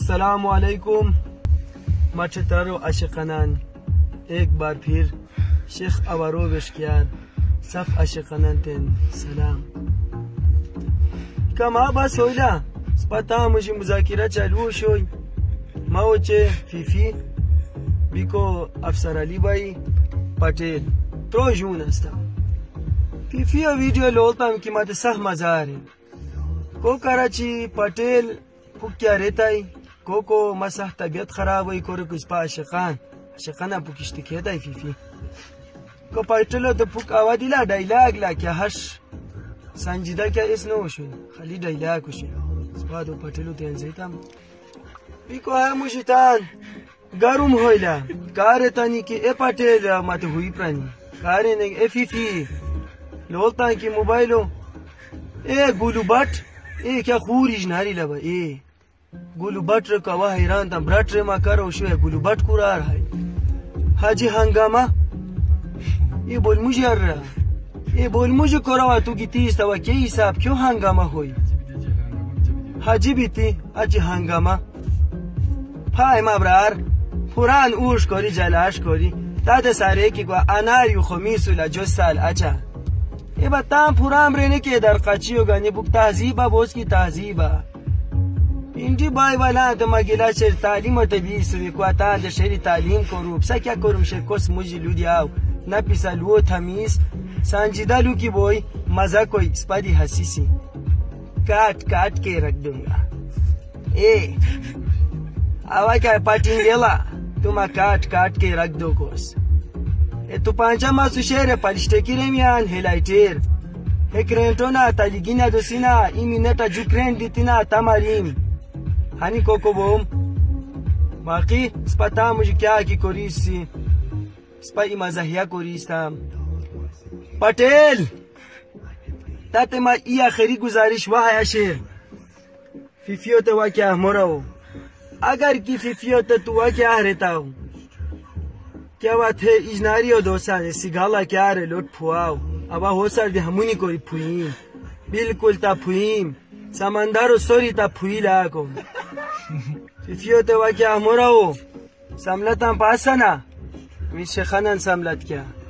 السلام علیکم مچھ و عشقنان ایک بار پھر شیخ اوارو بشکیار صف عشقنان تین سلام کما بس ہوئی لا سپتا مجھے مذاکرہ چلو ہوئی ماو چے فی فی بیکو افسر علی بھائی پٹیل ترو جون استا فی فی او ویڈیو لولتا ہم کی مات سخ مزار ہے کو کرا چی پٹیل پھکیا رہتا ہی کوکو مسح طبیعت خرابوي کورکوس په عاشقان عاشقانه پوکشت کېدای فیفي کو پایټلو د پوک اوا دی لا ډایلاګ لا کې هش سنجیده کې اس نو شو خلی ډایلاګ شو سپادو پټلو ته انځیتم بیکو هم شیطان ګرم هویلا کار تانی کې ا پټل ماته ہوئی پرانی کار نه اف فی لولتا کې موبایلو اے ګولو بټ اے کیا خوري جناری لبا اے گلوبت رکوا حیران تم برات رما کارو شوی گلوبت کورار های حاجی هنگاما ای بول مجر ای بول مجر کراو تو گیتی استوا کی حساب کیو هنگاما ہوئی حاجی بیتی حاجی هنگاما پای مبرار پوران اوش کاری جلاش کاری تات سره کی گوا انار یو خمیسو لجو سال اچا ای با تام پورام رینه که در قچی و گانی بوک تحذیبا بوز کی تحذیبا Şimdi bay baladım agilaçer talim otabis vikuata de şeri talim korup sakya korum şekos muji ludiav napisa luo tamiz sanjida luki boy maza koy spadi hasisi काट काट के रख दूंगा ए आवा क्या पाटिंग गेला तुम काट काट के रख दो कोस ए तू पांचा मासु शेर है पलिश्ते की रेमियान हेलाइटेर हेक्रेंटोना तालिगिना दोसिना इमिनेटा जुक्रेंट दितिना तमारीम hani kokovom maqi spa tamuji kyaki korisi spa imazahia korista Patel ताते मा ई आखिरी गुजारिश वाह है शेर फिफियो तो वह क्या मोरा हो अगर की फिफियो तो तू वह क्या रहता हो क्या बात है इजनारी हो दोसा ने सिगाला क्या रे लोट फुआओ अब हो सर दे हमुनी कोई फुईम बिल्कुल ता फुईम समंदर सोरी ता को فیو تا واقع هموره او ساملت هم پاسه نه میشه خانم ساملت که